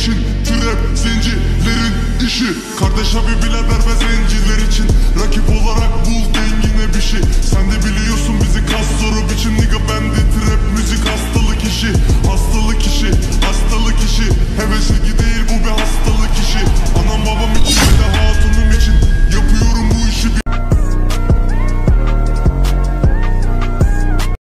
için Türev zincirlerin işi. Kardeş abi birader ve zenciler için. Rakip olarak bul dengine bir şey. Sen de biliyorsun